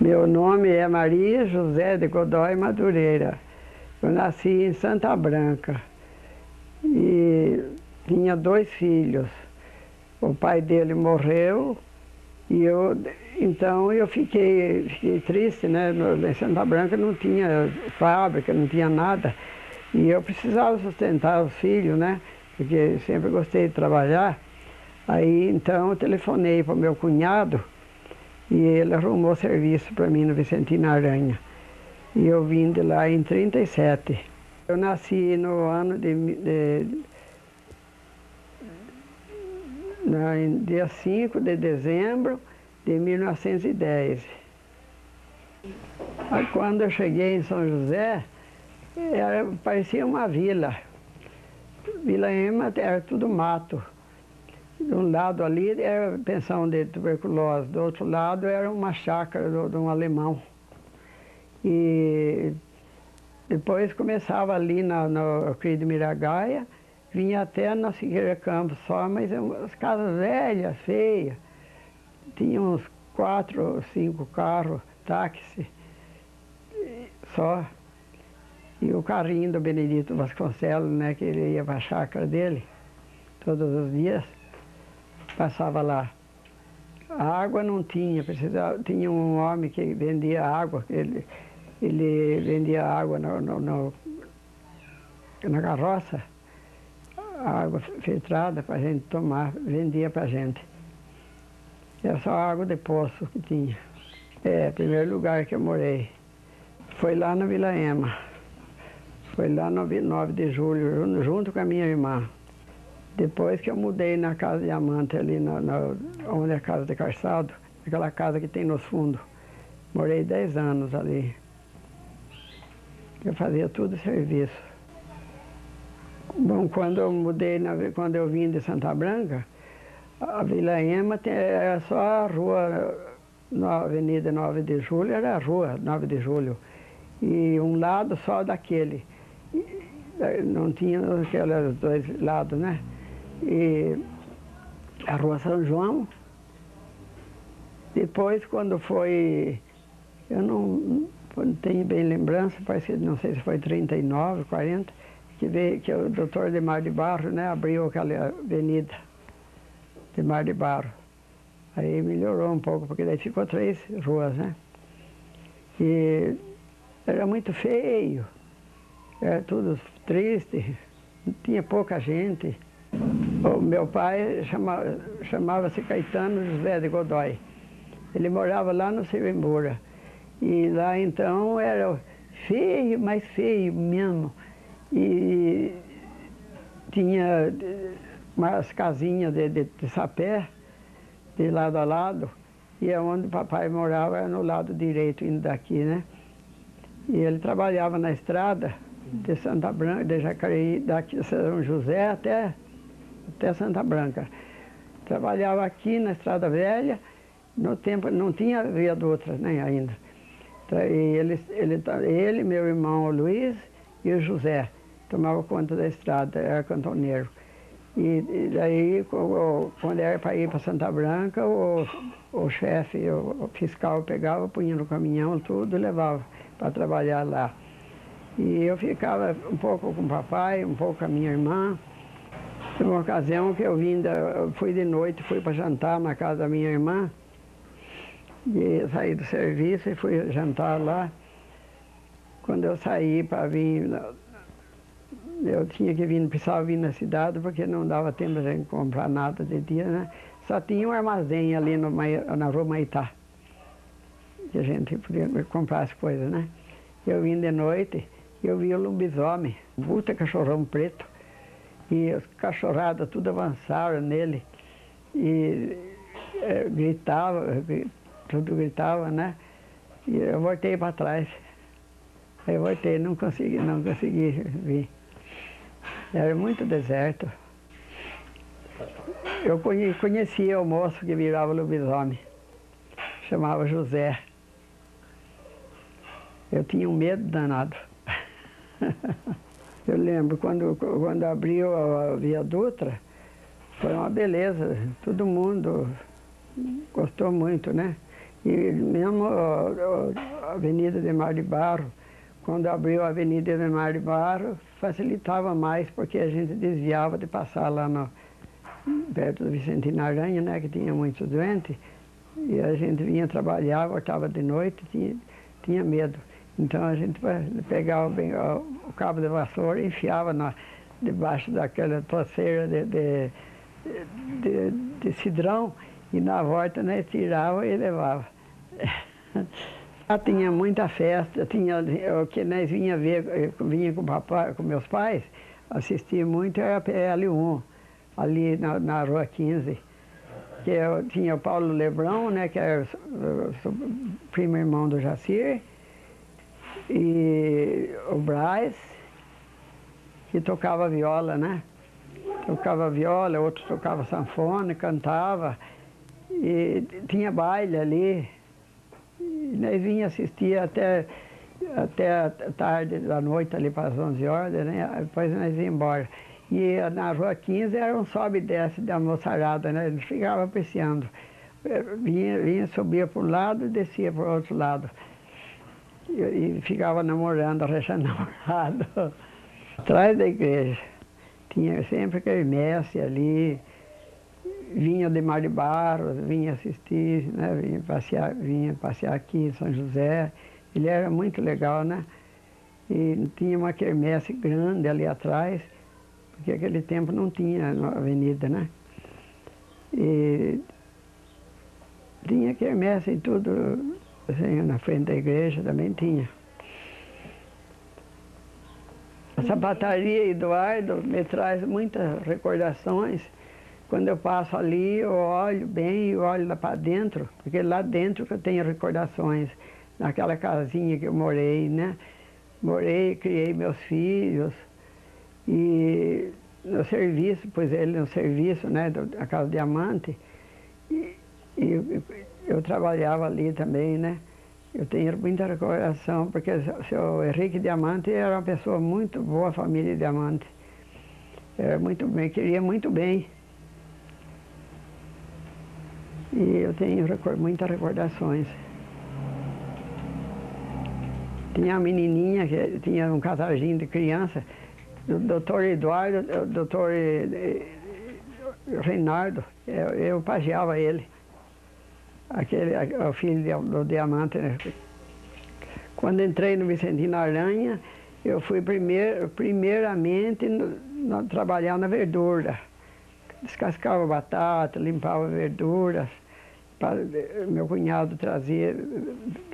Meu nome é Maria José de Godoy Madureira. Eu nasci em Santa Branca e tinha dois filhos. O pai dele morreu e eu, então eu fiquei, fiquei triste, né? Em Santa Branca não tinha fábrica, não tinha nada. E eu precisava sustentar os filhos, né? Porque sempre gostei de trabalhar. Aí então eu telefonei para o meu cunhado e ele arrumou serviço para mim no Vicentino Aranha. E eu vim de lá em 37. Eu nasci no ano de, de na, dia 5 de dezembro de 1910. Aí, quando eu cheguei em São José, era, parecia uma vila. Vila Ema era tudo mato. De um lado ali era pensão de tuberculose, do outro lado era uma chácara de um alemão. E depois começava ali na, no Crio de Miragaia, vinha até na Figueira Campos só, mas as casas velhas, feias. Tinha uns quatro cinco carros, táxi, só. E o carrinho do Benedito Vasconcelos, né, que ele ia para a chácara dele todos os dias, passava lá. A água não tinha, precisava, tinha um homem que vendia água, ele, ele vendia água no, no, no na carroça, água filtrada para a gente tomar, vendia para a gente. Era só água de poço que tinha. É, primeiro lugar que eu morei. Foi lá na Vila Ema. Foi lá no 9 de julho, junto com a minha irmã. Depois que eu mudei na casa de Amante, ali na, na, onde é a casa de calçado, aquela casa que tem nos fundos. Morei 10 anos ali. Eu fazia tudo serviço. Bom, quando eu mudei, na, quando eu vim de Santa Branca, a Vila Ema era só a rua, na Avenida 9 de Julho, era a rua 9 de Julho. E um lado só daquele. Não tinha aqueles dois lados, né? E a rua São João. Depois, quando foi, eu não, não tenho bem lembrança, parece que não sei se foi 39, 40, que, veio, que o doutor Demar de Barro né, abriu aquela avenida Demar de Barro. Aí melhorou um pouco, porque daí ficou três ruas, né? E era muito feio, era tudo triste, tinha pouca gente. O meu pai chamava, chamava-se Caetano José de Godoy. Ele morava lá no Sirimbura. E lá então era feio, mais feio mesmo. E tinha umas casinhas de, de, de sapé, de lado a lado, e é onde o papai morava era no lado direito, indo daqui, né? E ele trabalhava na estrada de Santa Branca, de Jacareí, daqui de São José até, até Santa Branca. Trabalhava aqui na Estrada Velha, no tempo não tinha viadutra nem ainda. Então, e ele, ele, ele, meu irmão Luiz e o José tomava conta da estrada, era cantoneiro. E, e daí, quando era para ir para Santa Branca, o, o chefe, o, o, fiscal pegava, punha no caminhão tudo e levava para trabalhar lá. E eu ficava um pouco com o papai, um pouco com a minha irmã. Uma ocasião que eu vim, da, fui de noite, fui para jantar na casa da minha irmã. E saí do serviço e fui jantar lá. Quando eu saí para vir eu tinha que vir, precisava vir na cidade porque não dava tempo de comprar nada de dia, né? Só tinha um armazém ali no, na rua Maitá, que a gente podia comprar as coisas, né? Eu vim de noite e eu vi o lobisomem, puta cachorrão preto, e as cachorradas tudo avançaram nele, e é, gritava, tudo gritava, né? E eu voltei para trás. Eu voltei, não consegui, não consegui vir. Era muito deserto. Eu conhecia o moço que virava lobisomem. Chamava José. Eu tinha um medo danado. Eu lembro quando, quando abriu a Via Dutra, foi uma beleza. Todo mundo gostou muito, né? E mesmo a Avenida de Mar de Barro, quando abriu a Avenida de Mar de Barro, facilitava mais, porque a gente desviava de passar lá no, perto do Vicentino Aranha, né, que tinha muitos doentes, e a gente vinha trabalhar, voltava de noite, tinha, tinha medo. Então a gente pegava bem, o, cabo de vassoura e enfiava na, debaixo daquela toceira de, de, de, de, cidrão e na volta né, tirava e levava. Lá tinha muita festa, tinha o que nós vinha ver, vinha com, papai, com meus pais, assistia muito a PL1, ali na, na rua 15 que eu, tinha o Paulo Lebrão, né, que era o primo irmão do Jacir, e o Braz, que tocava viola, né? Tocava viola, outros tocava sanfona, cantava, e tinha baile ali. E nós vinha assistir até, até tarde da noite, ali para as 11 horas, né? Depois nós ia embora. E na rua 15 era um sobe e desce da moçarada, né? Eles ficavam apreciando. Vinha, vinha, subia para um lado e descia para o outro lado. E, ficava namorando, arranjando namorado. Atrás da igreja. Tinha sempre aquele mestre ali, vinha de Mar de Barros, vinha assistir, né? vinha, passear, vinha passear aqui em São José. Ele era muito legal, né? E tinha uma quermesse grande ali atrás porque aquele tempo não tinha avenida, né? E tinha quermesse e tudo, assim, na frente da igreja também tinha. A sapataria Eduardo me traz muitas recordações. Quando eu passo ali, eu olho bem e olho lá para dentro, porque lá dentro que eu tenho recordações, naquela casinha que eu morei, né? Morei, criei meus filhos, e no serviço, pois ele no serviço, né, da Casa Diamante, e, e eu, eu, trabalhava ali também, né? Eu tenho muita recordação, porque o seu Henrique Diamante era uma pessoa muito boa, família Diamante. Era muito bem, queria muito bem. E eu tenho muitas recordações. Tinha uma menininha que tinha um casarzinho de criança, o doutor Eduardo, o doutor eh, eh, Reinaldo, eu, eu ele, aquele, o filho do diamante. Né? Quando entrei no Vicentino Aranha, eu fui primeir, primeiramente no, no, trabalhar na verdura. Descascava batata, limpava verduras. Meu cunhado trazia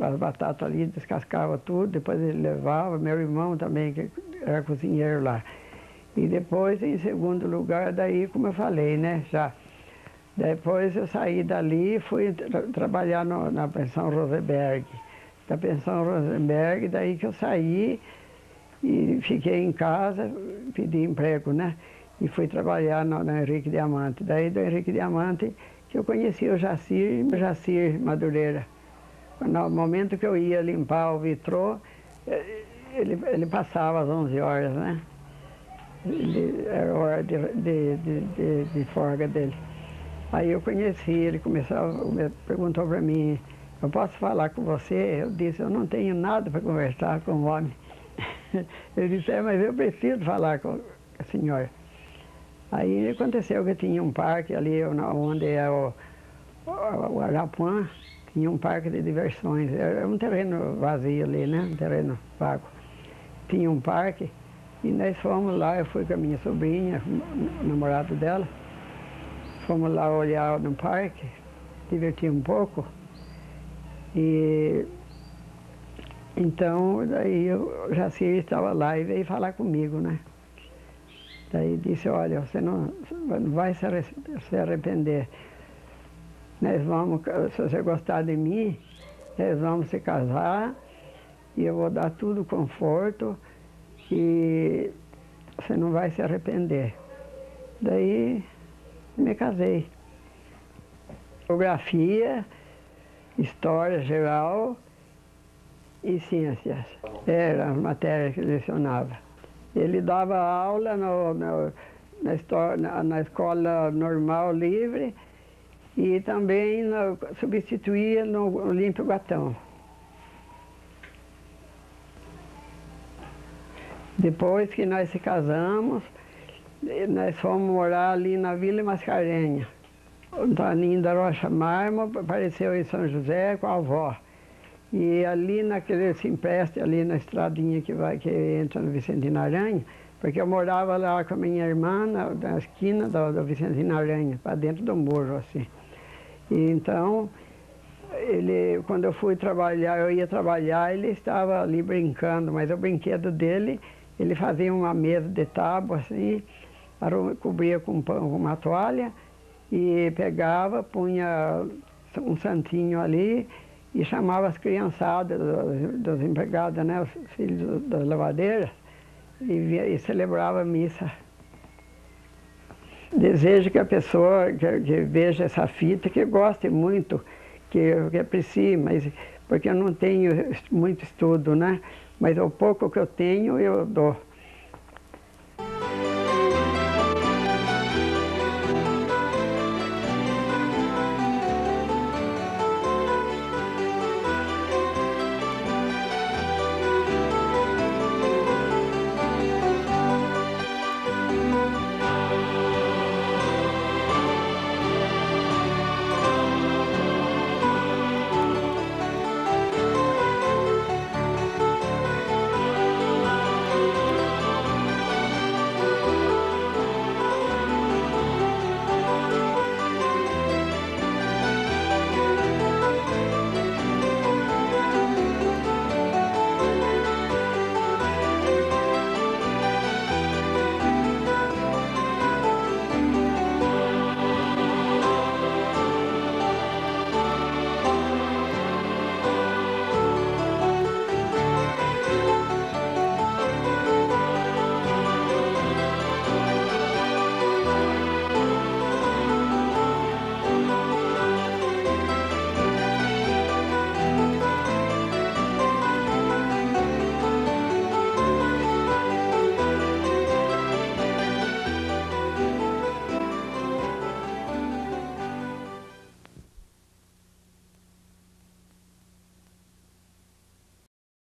as batatas ali, descascava tudo, depois ele levava, meu irmão também, que era cozinheiro lá. E depois, em segundo lugar, daí, como eu falei, né, já. Depois eu saí dali e fui tra trabalhar no, na pensão Rosenberg. Da pensão Rosenberg, daí que eu saí e fiquei em casa, pedi emprego, né? E fui trabalhar no, no Henrique Diamante. Daí do Henrique Diamante que eu conheci o Jacir, Jacir Madureira. No momento que eu ia limpar o vitrô, ele, ele passava às 11 horas, né? Ele, era hora de, de, de, de, folga dele. Aí eu conheci, ele começava, perguntou para mim, eu posso falar com você? Eu disse, eu não tenho nada para conversar com o homem. Ele disse, é, mas eu preciso falar com a senhora. Aí aconteceu que tinha um parque ali onde é o, o Arapuã, tinha um parque de diversões. Era um terreno vazio ali, né? Um terreno vago. Tinha um parque e nós fomos lá, eu fui com a minha sobrinha, o namorado dela. Fomos lá olhar no parque, divertir um pouco. E então daí o Jacir estava lá e veio falar comigo, né? Daí disse, olha, você não, vai se arrepender. Nós vamos, se você gostar de mim, nós vamos se casar e eu vou dar tudo conforto e você não vai se arrepender. Daí me casei. Geografia, história geral e ciências. Eram as matérias que lecionava. Ele dava aula no, no, na, história, na, na, escola normal livre E também no, substituía no Olímpio Guatão. Depois que nós se casamos, nós fomos morar ali na Vila Mascarenha. O Toninho da Rocha Marmo apareceu em São José com a avó. E ali naquele Simpreste, ali na estradinha que, vai, que entra no Vicentino Aranha, porque eu morava lá com a minha irmã, na, na esquina do, do Vicentino Aranha, para dentro do morro, assim. E então, ele, quando eu fui trabalhar, eu ia trabalhar, ele estava ali brincando, mas o brinquedo dele, ele fazia uma mesa de tábua, assim, cobria com, uma toalha, e pegava, punha um santinho ali e chamava as criançadas, das empregadas, né, os filhos das lavadeiras, e, e celebrava a missa. Desejo que a pessoa que, que, veja essa fita, que goste muito, que, que aprecie, mas porque eu não tenho muito estudo, né? Mas o pouco que eu tenho, eu dou.